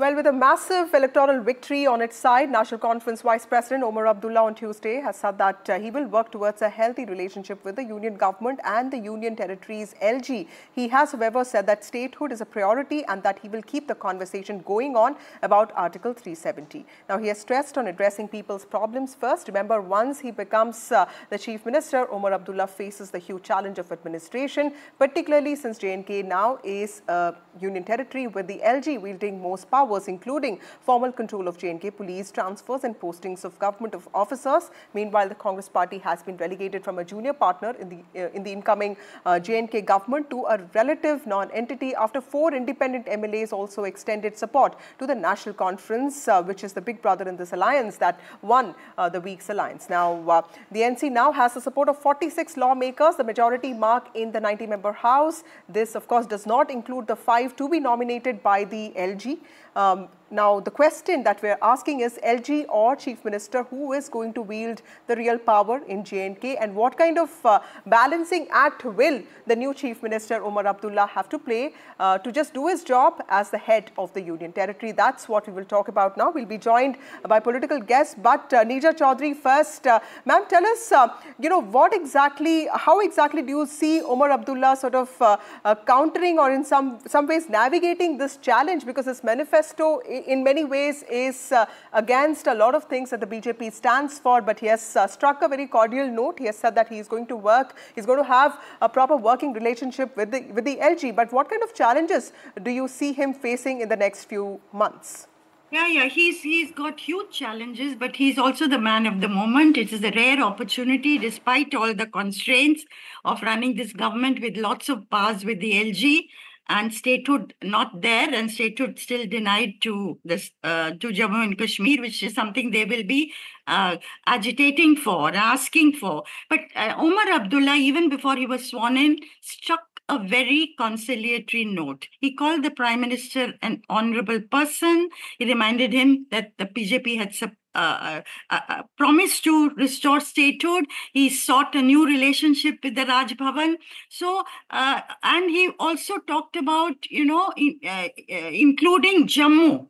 Well, with a massive electoral victory on its side, National Conference Vice President Omar Abdullah on Tuesday has said that uh, he will work towards a healthy relationship with the Union government and the Union territories LG. He has, however, said that statehood is a priority and that he will keep the conversation going on about Article 370. Now, he has stressed on addressing people's problems first. Remember, once he becomes uh, the Chief Minister, Omar Abdullah faces the huge challenge of administration, particularly since J&K now is a Union territory with the LG wielding most power powers, including formal control of J&K police, transfers and postings of government of officers. Meanwhile, the Congress party has been relegated from a junior partner in the uh, in the incoming uh, J&K government to a relative non-entity after four independent MLAs also extended support to the National Conference, uh, which is the big brother in this alliance that won uh, the week's alliance. Now, uh, the NC now has the support of 46 lawmakers, the majority mark in the 90-member House. This, of course, does not include the five to be nominated by the LG. Um, now, the question that we're asking is LG or Chief Minister, who is going to wield the real power in J&K and what kind of uh, balancing act will the new Chief Minister Omar Abdullah have to play uh, to just do his job as the head of the Union Territory? That's what we will talk about now. We'll be joined by political guests, but uh, Neerja Chaudhary first. Uh, Ma'am, tell us, uh, you know, what exactly, how exactly do you see Omar Abdullah sort of uh, uh, countering or in some, some ways navigating this challenge because his manifesto in many ways is uh, against a lot of things that the BJP stands for, but he has uh, struck a very cordial note. He has said that he is going to work, he's going to have a proper working relationship with the, with the LG. But what kind of challenges do you see him facing in the next few months? Yeah, yeah, he's he's got huge challenges, but he's also the man of the moment. It is a rare opportunity, despite all the constraints of running this government with lots of powers with the LG and statehood not there and statehood still denied to this uh, to Jammu and Kashmir, which is something they will be uh, agitating for, asking for. But uh, Omar Abdullah, even before he was sworn in, struck a very conciliatory note. He called the prime minister an honorable person. He reminded him that the BJP had uh, uh, uh, promised to restore statehood. He sought a new relationship with the Raj Bhavan. So, uh, and he also talked about, you know, in, uh, uh, including Jammu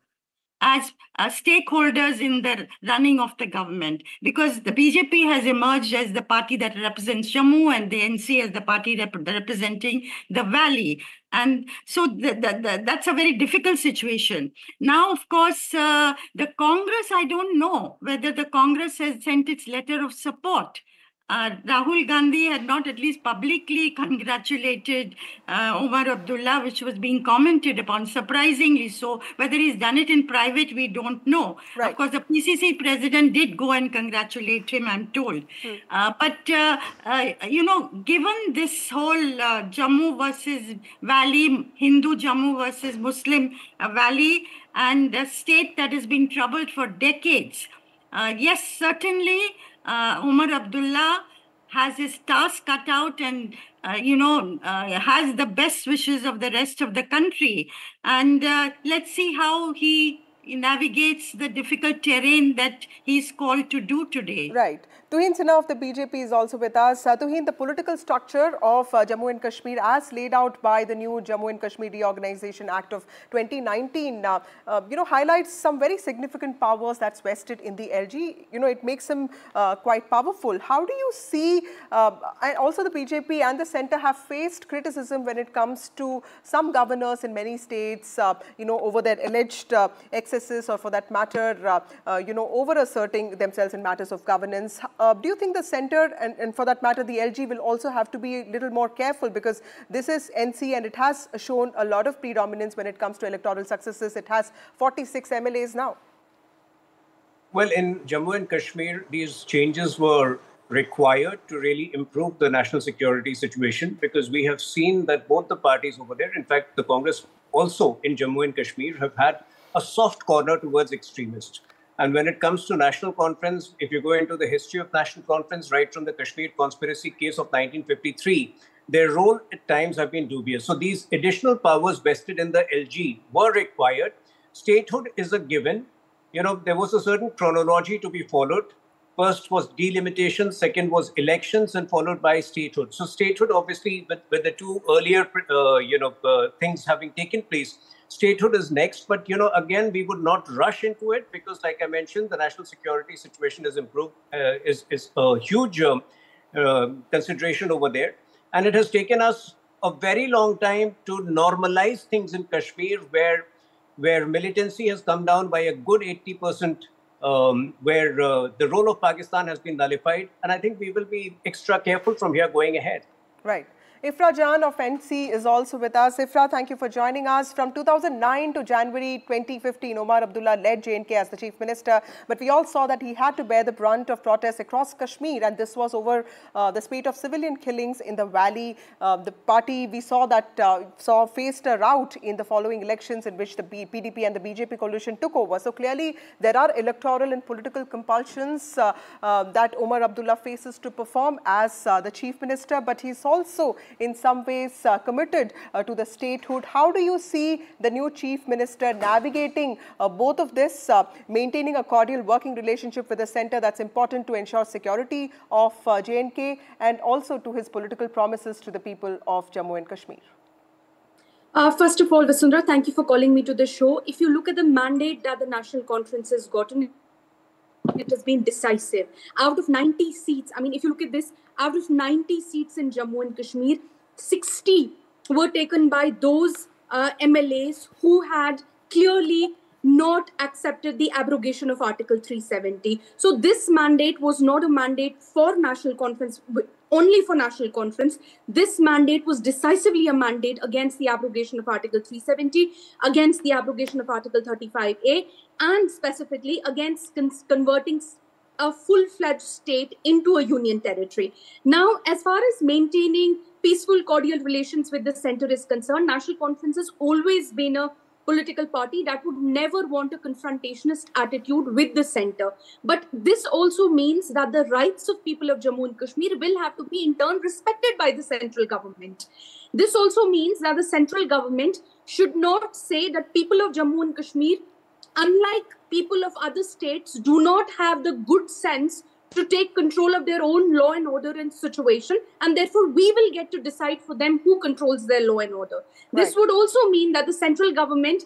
as uh, stakeholders in the running of the government because the BJP has emerged as the party that represents Jammu and the NC as the party rep representing the valley. And so the, the, the, that's a very difficult situation. Now, of course, uh, the Congress, I don't know whether the Congress has sent its letter of support uh, Rahul Gandhi had not at least publicly congratulated uh, Omar Abdullah, which was being commented upon, surprisingly so. Whether he's done it in private, we don't know. Right. Of course, the PCC president did go and congratulate him, I'm told. Hmm. Uh, but, uh, uh, you know, given this whole uh, Jammu versus Valley, Hindu Jammu versus Muslim Valley, and a state that has been troubled for decades, yes, certainly uh, Omar Abdullah has his task cut out and uh, you know uh, has the best wishes of the rest of the country and uh, let's see how he navigates the difficult terrain that he's called to do today. Right. Tuhin Sinha of the BJP is also with us. Uh, Tuhin, the political structure of uh, Jammu and Kashmir as laid out by the new Jammu and Kashmir Reorganization Act of 2019, uh, uh, you know, highlights some very significant powers that's vested in the LG. You know, it makes him uh, quite powerful. How do you see, uh, and also the BJP and the centre have faced criticism when it comes to some governors in many states, you know, over their alleged excesses or for that matter, you know, over asserting themselves in matters of governance. Uh, do you think the center and, and for that matter the LG will also have to be a little more careful because this is NC and it has shown a lot of predominance when it comes to electoral successes. It has 46 MLAs now. Well, in Jammu and Kashmir, these changes were required to really improve the national security situation because we have seen that both the parties over there, in fact, the Congress also in Jammu and Kashmir, have had a soft corner towards extremists. And when it comes to national conference, if you go into the history of national conference, right from the Kashmir conspiracy case of 1953, their role at times have been dubious. So these additional powers vested in the LG were required. Statehood is a given. You know, there was a certain chronology to be followed. First was delimitation, second was elections, and followed by statehood. So statehood, obviously, with, with the two earlier, uh, you know, uh, things having taken place, statehood is next. But you know, again, we would not rush into it because, like I mentioned, the national security situation is improved, uh, is is a huge um, uh, consideration over there, and it has taken us a very long time to normalize things in Kashmir, where where militancy has come down by a good eighty percent. Um, where uh, the role of Pakistan has been nullified, and I think we will be extra careful from here going ahead. Right. Ifra Jan of NC is also with us. Ifra, thank you for joining us. From 2009 to January 2015, Omar Abdullah led J&K as the chief minister, but we all saw that he had to bear the brunt of protests across Kashmir, and this was over uh, the spate of civilian killings in the valley. Uh, the party, we saw that, uh, saw faced a rout in the following elections in which the B PDP and the BJP coalition took over. So clearly, there are electoral and political compulsions uh, uh, that Omar Abdullah faces to perform as uh, the chief minister, but he's also in some ways uh, committed uh, to the statehood. How do you see the new chief minister navigating uh, both of this, maintaining a cordial working relationship with the center that's important to ensure security of J&K and also to his political promises to the people of Jammu and Kashmir? Uh, first of all, Vasundhara, thank you for calling me to the show. If you look at the mandate that the National Conference has gotten, it has been decisive. Out of 90 seats, I mean, if you look at this, out of 90 seats in Jammu and Kashmir, 60 were taken by those uh, MLAs who had clearly not accepted the abrogation of Article 370. So this mandate was not a mandate for National Conference, only for National Conference. This mandate was decisively a mandate against the abrogation of Article 370, against the abrogation of Article 35A, and specifically against con converting a full-fledged state into a union territory. Now, as far as maintaining peaceful, cordial relations with the center is concerned, National Conference has always been a political party that would never want a confrontationist attitude with the center. But this also means that the rights of people of Jammu and Kashmir will have to be in turn respected by the central government. This also means that the central government should not say that people of Jammu and Kashmir, unlike people of other states, do not have the good sense to take control of their own law and order and situation and therefore we will get to decide for them who controls their law and order right. this would also mean that the central government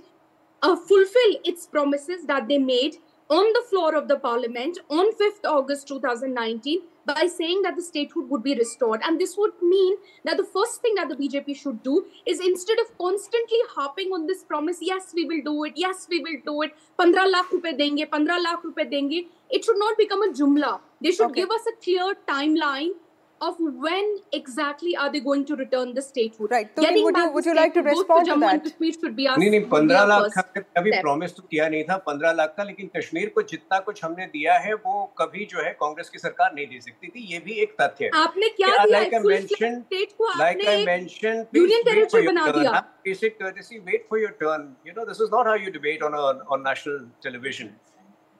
uh, fulfill its promises that they made on the floor of the parliament on 5th august 2019 by saying that the statehood would be restored. And this would mean that the first thing that the BJP should do is instead of constantly harping on this promise, yes, we will do it, yes, we will do it, 15 lakh rupees denge, 15 lakh rupees denge, it should not become a jumla. They should okay. give us a clear timeline of when exactly are they going to return the statehood. Right. So Getting would you, would you like to respond to that? should be नहीं नहीं पंद्रह लाख का कभी promise तो किया नहीं था पंद्रह लाख का लेकिन कश्मीर को जितना कुछ हमने दिया है वो कभी जो है कांग्रेस की सरकार नहीं दे सकती थी ये भी एक तथ्य है आपने क्या दिया like I mentioned like I mentioned union territory बना दिया basic courtesy wait for your turn you know this is not how you debate on a on national television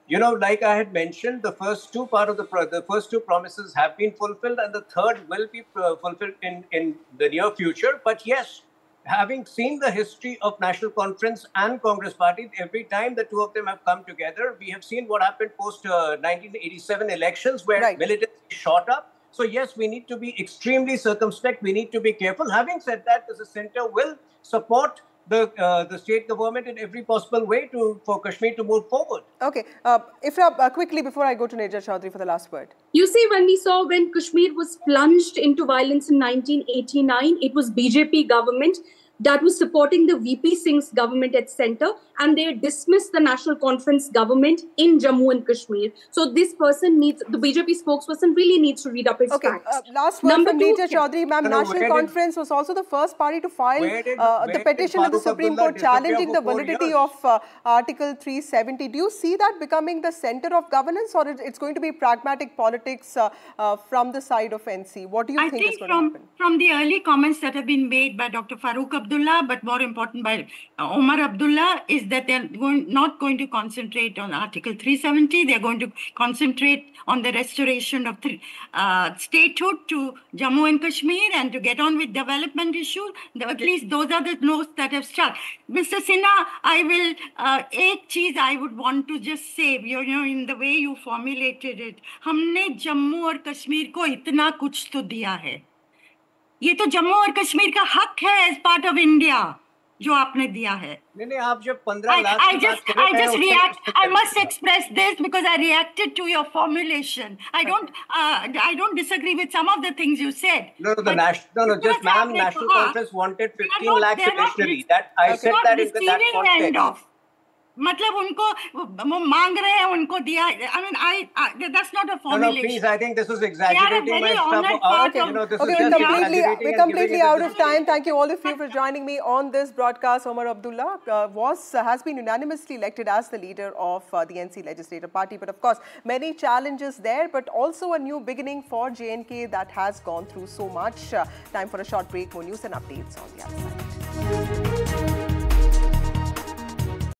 you know, like I had mentioned, the first two part of the pro- the first two promises have been fulfilled, and the third will be uh, fulfilled in in the near future. But yes, having seen the history of National Conference and Congress Party, every time the two of them have come together, we have seen what happened post uh, 1987 elections, where right. militancy shot up. So yes, we need to be extremely circumspect. We need to be careful. Having said that, the center will support the uh, the state government in every possible way to for Kashmir to move forward. Okay, uh, Ifra, uh, quickly before I go to Neerja Chaudhary for the last word. You see, when we saw when Kashmir was plunged into violence in 1989, it was BJP government that was supporting the VP Singh's government at center, and they dismissed the National Conference government in Jammu and Kashmir. So this person needs the BJP spokesperson really needs to read up his okay, facts. Uh, last word Number from Neerja Chaudhary, ma'am. No, National Conference did, was also the first party to file did, uh, the petition in the Supreme Court challenging the validity of uh, Article 370. Do you see that becoming the center of governance, or it's going to be pragmatic politics uh, uh, from the side of NC? What do you I think, think is going from, to happen? From the early comments that have been made by Dr. Farooq Abdullah, but more important by uh, Omar Abdullah, is that they're going, not going to concentrate on Article 370. They're going to concentrate on the restoration of the, uh, statehood to Jammu and Kashmir and to get on with development issues. At least those are the notes that have struck. Mr. Sinha, I will, uh, एक चीज़ I would want to just say, you know, in the way you formulated it, हमने जम्मू और कश्मीर को इतना कुछ तो दिया है ये तो जम्मू और कश्मीर का हक है एज पार्ट ऑफ़ इंडिया जो आपने दिया है। नहीं नहीं आप जब lakh I just I just react I must express this because I reacted to your formulation I don't I don't disagree with some of the things you said no no the national just ma'am national wanted 15 lakh मतलब उनको वो मांग रहे हैं उनको दिया I mean I that's not a formulation stuff. okay, completely we're completely out of time. Thank you all of you for joining me on this broadcast. Omar Abdullah uh, was uh, has been unanimously elected as the leader of uh, the NC legislative party. But of course many challenges there but also a new beginning for J&K that has gone through so much. Time for a short break. More news and updates on the other side.